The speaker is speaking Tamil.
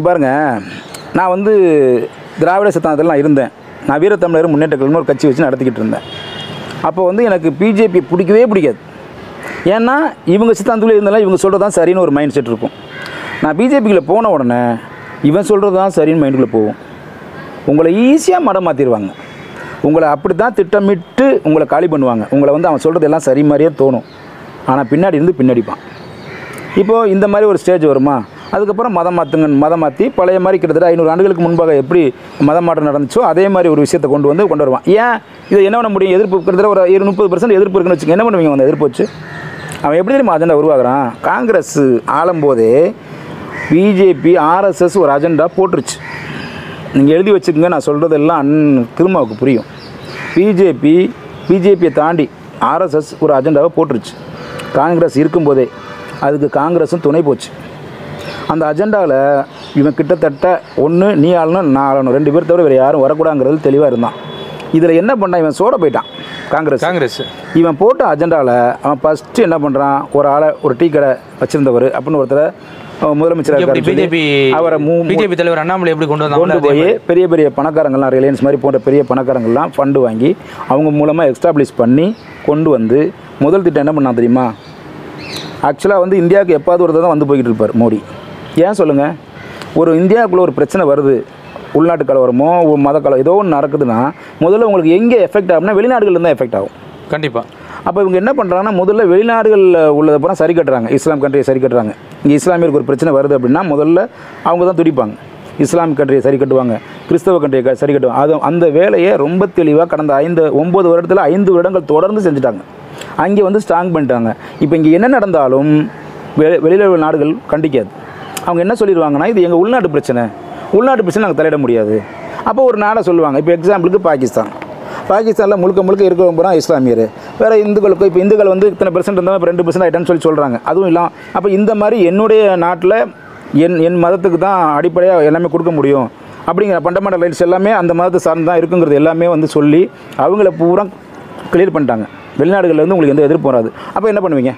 இது பாருங்கள் நான் வந்து திராவிட சித்தாந்தத்தில் நான் இருந்தேன். நான் வீரத்தமிழர் முன்னேற்ற கழகம்னு ஒரு கட்சி வச்சு நடத்திக்கிட்டு இருந்தேன். அப்போ வந்து எனக்கு பிஜேபி பிடிக்கவே பிடிக்காது. ஏன்னா இவங்க சித்தாந்தத்தில் இருந்தாலும் இவங்க சொல்கிறது தான் சரின்னு ஒரு மைண்ட் செட் இருக்கும். நான் பிஜேபிக்குள்ளே போன உடனே இவன் சொல்கிறது தான் சரின்னு மைண்டுக்குள்ளே போகும். உங்களை ஈஸியாக மடம் மாற்றிடுவாங்க உங்களை அப்படி தான் திட்டமிட்டு உங்களை காலி பண்ணுவாங்க. உங்களை வந்து அவன் சொல்கிறது எல்லாம் சரி மாதிரியே தோணும். ஆனால் பின்னாடி இருந்து பின்னடிப்பான் இப்போது இந்த மாதிரி ஒரு ஸ்டேஜ் வருமா? அதுக்கப்புறம் மதம் மாற்றுங்க மதம் மாற்றி பழைய மாதிரி கிட்டத்தட்ட ஐநூறு ஆண்டுகளுக்கு முன்பாக எப்படி மதம் மாற்றம் நடந்துச்சோ அதே மாதிரி ஒரு விஷயத்தை கொண்டு வந்து கொண்டு வருவான். ஏன்? இதை என்ன பண்ண முடியும்? எதிர்ப்பு கிட்டத்தட்ட ஒரு இரு முப்பது பர்சன்ட் எதிர்ப்பு இருக்குன்னு வச்சுக்கோங்க. என்ன பண்ணுவீங்க அந்த எதிர்ப்பு வச்சு? அவன் எப்படி தெரியுமா அஜெண்டா உருவாகிறான் காங்கிரஸ் ஆளும்போதே பிஜேபி ஆர்எஸ்எஸ் ஒரு அஜெண்டா போட்டுருச்சு. நீங்கள் எழுதி வச்சுக்கோங்க நான் சொல்கிறதெல்லாம் அன் திருமாவுக்கு புரியும். பிஜேபி பிஜேபியை தாண்டி ஆர்எஸ்எஸ் ஒரு அஜெண்டாவை போட்டுருச்சு. காங்கிரஸ் இருக்கும்போதே அதுக்கு காங்கிரஸும் துணை போச்சு. அந்த அஜெண்டாவில் இவன் கிட்டத்தட்ட ஒன்று நீ ஆளணும் நான் ஆளணும். ரெண்டு பேர் தவிர வேறு யாரும் வரக்கூடாங்கிறது தெளிவாக இருந்தான். இதில் என்ன பண்ணான்? இவன் சோட போயிட்டான். காங்கிரஸ். காங்கிரஸ். இவன் போட்ட அஜெண்டாவில் அவன் ஃபஸ்ட்டு என்ன பண்ணுறான் ஒரு ஆளை ஒரு டீ கடை வச்சுருந்தவர் அப்படின்னு ஒருத்தரை முதலமைச்சராக பிஜேபி அவரை பிஜேபி தலைவர் அண்ணாமலை எப்படி கொண்டு கொண்டு வந்தாங்க போய் பெரிய பெரிய பணக்காரங்கள்லாம் ரிலையன்ஸ் மாதிரி போன்ற பெரிய பணக்காரங்கள்லாம் ஃபண்டு வாங்கி அவங்க மூலமாக எக்ஸ்டாப்ளிஷ் பண்ணி கொண்டு வந்து முதல் திட்டம் என்ன பண்ணான் தெரியுமா? ஆக்சுவலாக வந்து இந்தியாவுக்கு எப்பாவது ஒரு தான் வந்து போய்கிட்டு இருப்பார் மோடி. ஏன் சொல்லுங்கள் ஒரு இந்தியாவுக்குள்ளே ஒரு பிரச்சனை வருது. உள்நாட்டு கலவரமோ மத கலவரம் ஏதோ ஒன்று நடக்குதுன்னா முதல்ல உங்களுக்கு எங்கே எஃபெக்ட் ஆகும்னா வெளிநாடுகள்ல தான் எஃபெக்ட் ஆகும். கண்டிப்பா. அப்போ இவங்க என்ன பண்ணுறாங்கன்னா முதல்ல வெளிநாடுகளில் உள்ளதை பூரா சரி கட்டுறாங்க. இஸ்லாம் கண்ட்ரியை சரி கட்டுறாங்க. இங்கே இஸ்லாமியருக்கு ஒரு பிரச்சனை வருது அப்படின்னா முதல்ல அவங்க தான் துடிப்பாங்க. இஸ்லாம் கண்ட்ரியை சரி கட்டுவாங்க. கிறிஸ்தவ கண்ட்ரியை சரி கட்டுவாங்க. அது அந்த வேலையை ரொம்ப தெளிவாக கடந்த ஐந்து ஒம்பது வருடத்தில் ஐந்து வருடங்கள் தொடர்ந்து செஞ்சுட்டாங்க. அங்கே வந்து ஸ்ட்ராங் பண்ணிட்டாங்க. இப்போ இங்கே என்ன நடந்தாலும் வெ வெளியில் உள்ள நாடுகள் கண்டிக்காது. அவங்க என்ன சொல்லிடுவாங்கன்னா இது எங்கள் உள்நாட்டு பிரச்சனை. உள்நாட்டு பிரச்சனை நாங்கள் தலையிட முடியாது. அப்போ ஒரு நாடை சொல்லுவாங்க. இப்போ எக்ஸாம்பிளுக்கு பாகிஸ்தான். பாகிஸ்தானில் முழுக்க முழுக்க இருக்கிறவங்க பூரா இஸ்லாமியர். வேறு இந்துக்களுக்கு இப்போ இந்துக்கள் வந்து இத்தனை பெர்சன்ட் இருந்தால் இப்போ ரெண்டு பர்சன்ட் ஆகிட்டான்னு சொல்லி சொல்கிறாங்க அதுவும் இல்லாமல் அப்போ இந்த மாதிரி என்னுடைய நாட்டில் என் என் மதத்துக்கு தான் அடிப்படையாக எல்லாமே கொடுக்க முடியும். அப்படிங்கிற ஃபண்டமெண்டல் ரைட்ஸ் எல்லாமே அந்த மதத்தை சார்ந்து தான் இருக்குங்கிறது எல்லாமே வந்து சொல்லி அவங்கள பூரா கிளியர் பண்ணிட்டாங்க. வெளிநாடுகளில் இருந்து உங்களுக்கு எந்த எதிர்ப்பு வராது. அப்போ என்ன பண்ணுவீங்க?